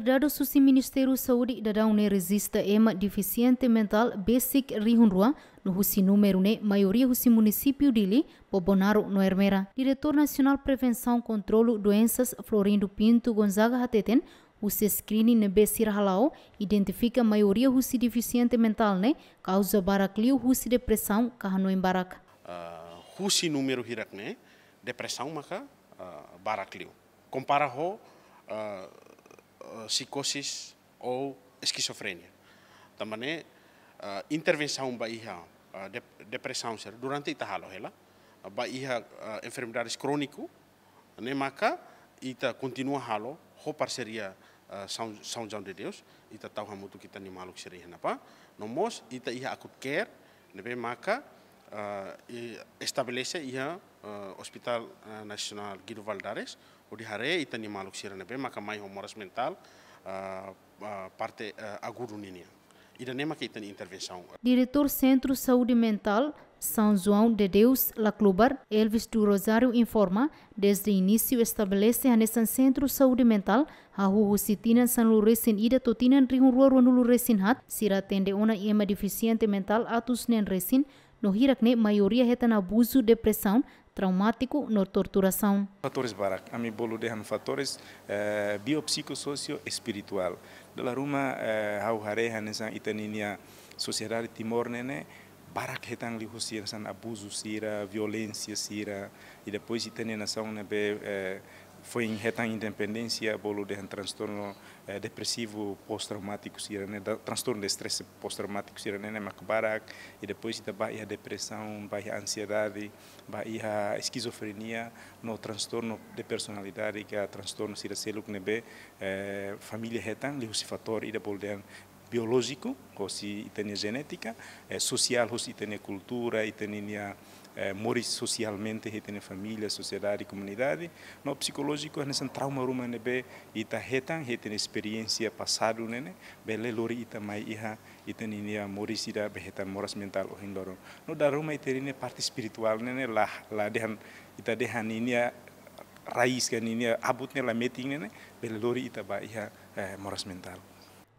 Dados susi Ministério Saúde da Daune resista ema deficiente mental basic rihunrua no husi número ne maioria husi município dili Pobonaro no Hermera. Diretor Nacional Prevenção Controlo Doenças Florindo Pinto Gonzaga Hateten husi screening ne besir identifica maioria husi deficiente mental ne causa baraclio husi depressão kahano embarak. Uh, husi número hirak ne depressão maka uh, baraclio. Compara ho uh, psicosis ou esquizofrenia. Também uh, intervenção baía uh, de, depressão ser durante ita halo hela baía uh, enfermidades crônico ne maka ita continua halo ho parceria uh, São João de Deus ita tahu hamutu kita ni maluk seria napa nomos ita ia akut care nebe maka uh, estabelece ia uh, Hospital Nacional Guido Valdares o hare ita ni maluk sira nebe maka mai homoras mental uh, uh, parte uh, agudo ninia. Ida nema que tem intervenção. Diretor Centro Saúde Mental São João de Deus, La Clubar, Elvis do Rosário informa, desde o início estabelece a nesse Centro Saúde Mental, a rua Citina San Luresin ida totinan rihun ruo no Luresin hat, sira atende uma ema deficiente mental atus nen resin, no hirak ne maioria retan abuso, depressão, traumático no torturação. Fatores barak, ami bolo dehan fatores eh, biopsicosocio espiritual. Dela ruma eh, hau hareha nesa itaninia sociedade timor nene barak hetan li husir san abuso sira, violência sira e depois itania nação nebe eh, foi reta independência bolo de um transtorno eh, depressivo pós-traumático transtorno de estresse pós-traumático né e depois vai a depressão vai a ansiedade vai a esquizofrenia no transtorno de personalidade que é transtorno sira seluk nebe família retan li husi fator bolden biológico, hosi itenia genética, eh, social, hosi itenia cultura, itenia eh, morir socialmente, itenia família, sociedade, comunidade. No psicológico, é nesse trauma ruma nebe ita hetan, itenia experiência passado nene, bele lori ita mai iha, itenia morir sida behetan moras mental o hindoro. No daruma itenia parte espiritual nene lah lah dehan ita dehan ini raiz kan ini abutnya la meeting nene, bele lori ita ba iha eh, moras mental.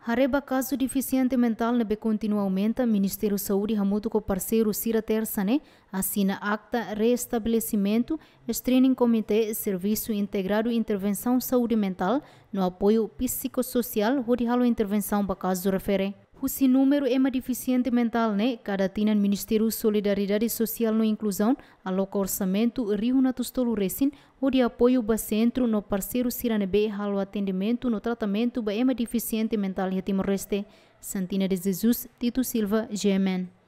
Hareba caso deficiente mental nebe continua aumenta, Ministério Saúde hamuto com parceiro Cira Tersane assina acta reestabelecimento, training comitê Serviço Integrado Intervenção Saúde Mental no apoio psicossocial, onde halo intervenção para caso refere. O número é uma deficiente mental, né? Cada tina Ministério Solidariedade Social no Inclusão, aloca orçamento Rio Natustolo Recin, o de apoio ba centro no parceiro Siranebe halo atendimento no tratamento ba ema deficiente mental e Timor Reste. Santina de Jesus, Tito Silva, GMN.